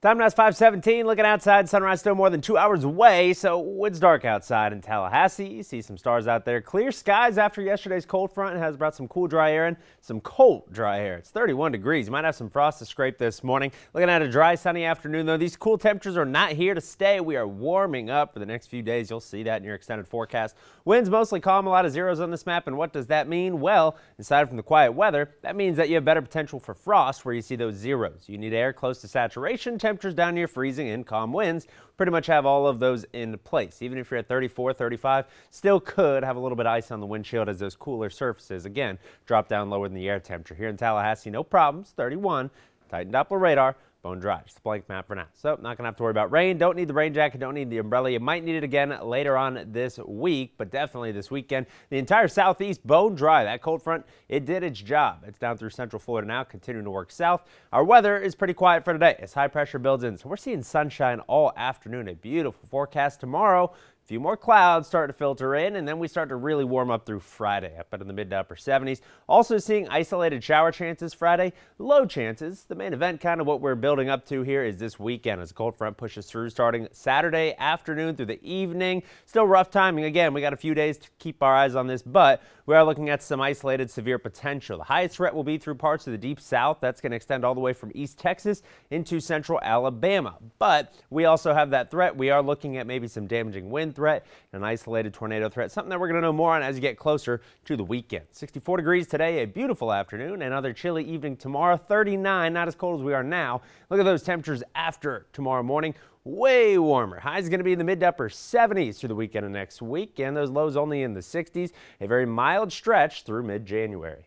Time now is 517. Looking outside, sunrise still more than two hours away, so it's dark outside in Tallahassee. You see some stars out there. Clear skies after yesterday's cold front has brought some cool, dry air and some cold, dry air. It's 31 degrees. You might have some frost to scrape this morning. Looking at a dry, sunny afternoon, though. These cool temperatures are not here to stay. We are warming up for the next few days. You'll see that in your extended forecast. Winds mostly calm, a lot of zeros on this map. And what does that mean? Well, aside from the quiet weather, that means that you have better potential for frost where you see those zeros. You need air close to saturation temperatures down near freezing and calm winds. Pretty much have all of those in place. Even if you're at 34, 35, still could have a little bit of ice on the windshield as those cooler surfaces, again, drop down lower than the air temperature. Here in Tallahassee, no problems, 31. Tighten Doppler radar. Bone dry. Just a blank map for now. So not going to have to worry about rain. Don't need the rain jacket. Don't need the umbrella. You might need it again later on this week, but definitely this weekend. The entire southeast bone dry. That cold front, it did its job. It's down through central Florida now, continuing to work south. Our weather is pretty quiet for today as high pressure builds in. So we're seeing sunshine all afternoon. A beautiful forecast tomorrow few more clouds start to filter in, and then we start to really warm up through Friday, up into the mid to upper 70s. Also seeing isolated shower chances Friday, low chances. The main event, kind of what we're building up to here, is this weekend as a cold front pushes through starting Saturday afternoon through the evening. Still rough timing. Again, we got a few days to keep our eyes on this, but we are looking at some isolated severe potential. The highest threat will be through parts of the deep south. That's going to extend all the way from East Texas into central Alabama. But we also have that threat. We are looking at maybe some damaging wind threat, an isolated tornado threat, something that we're going to know more on as you get closer to the weekend. 64 degrees today, a beautiful afternoon, another chilly evening tomorrow, 39, not as cold as we are now. Look at those temperatures after tomorrow morning way warmer. Highs going to be in the mid to upper 70s through the weekend of next week, and those lows only in the 60s. A very mild stretch through mid January.